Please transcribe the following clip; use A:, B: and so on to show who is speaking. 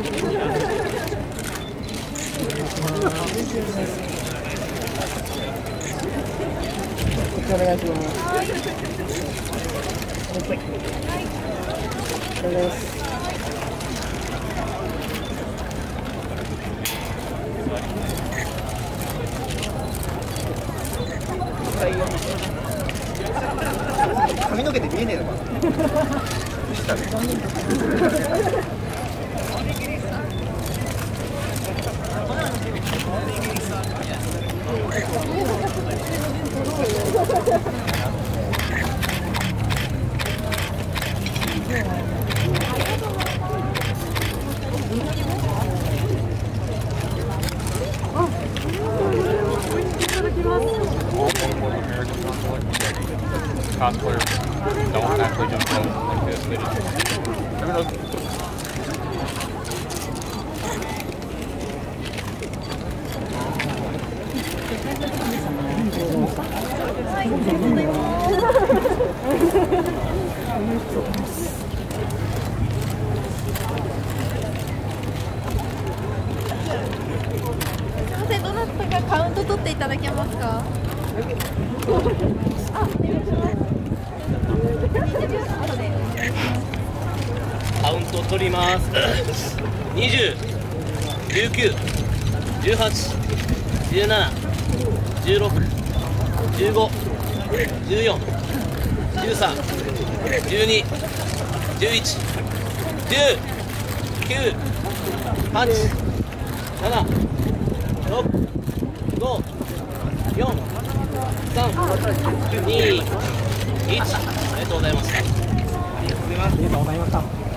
A: お願いします。これです。
B: 髪の毛で見えねえのか
C: Cosplayers don't actually
D: かカウント取っていただけますか？
E: カウント取ります。20、19、18、17、16、15、14、13、12、11、10、9、8、7、2、1、ありがとうございました。
A: ありがとうございました。